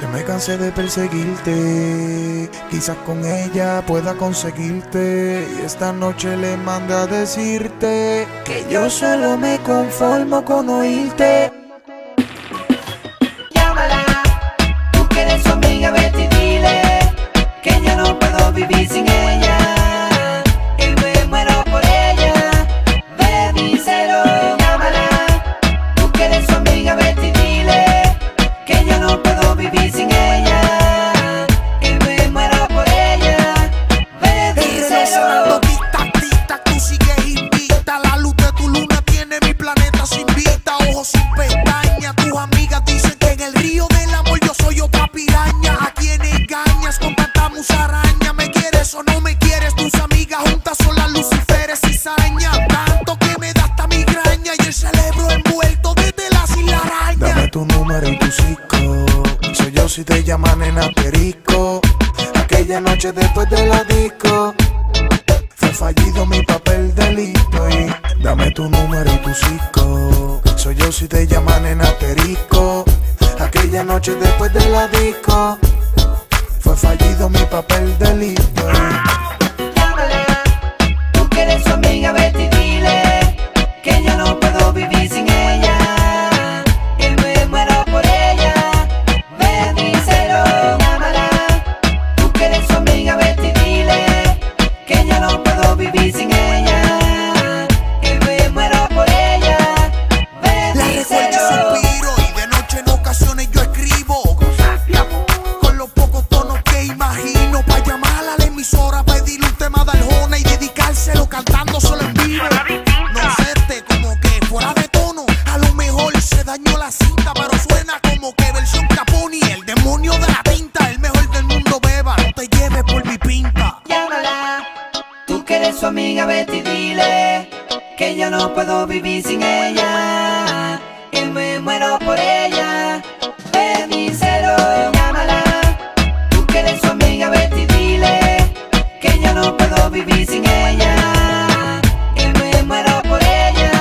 Ya me cansé de perseguirte, quizás con ella pueda conseguirte. Y esta noche le mandé a decirte que yo solo me conformo con oírte. Soy yo si te llaman en perico. Aquella noche después de la disco. Fue fallido mi papel delito y dame tu número y tu cisco. Soy yo si te llaman en perico. Aquella noche después de la disco. Fue fallido mi papel delito y amiga, vete y dile que yo no puedo vivir sin ella. Y me muero por ella. Díselo. Llámala. Tú que eres su amiga, vete y dile que yo no puedo vivir sin ella. Y me muero por ella.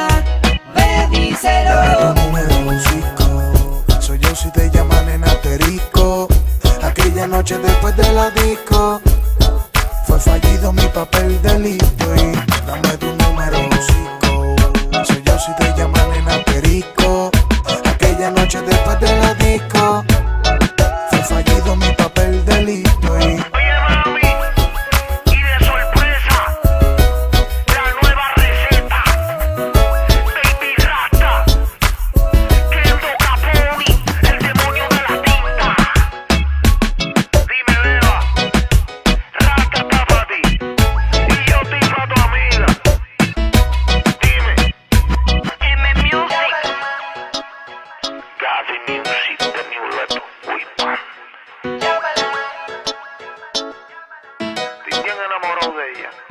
Díselo. tu número y tu cisco. Soy yo si te llaman en perico. Aquella noche después de la disco. Fue fallido mi papel de y dame tu Happy Music de mi enamorado de ella.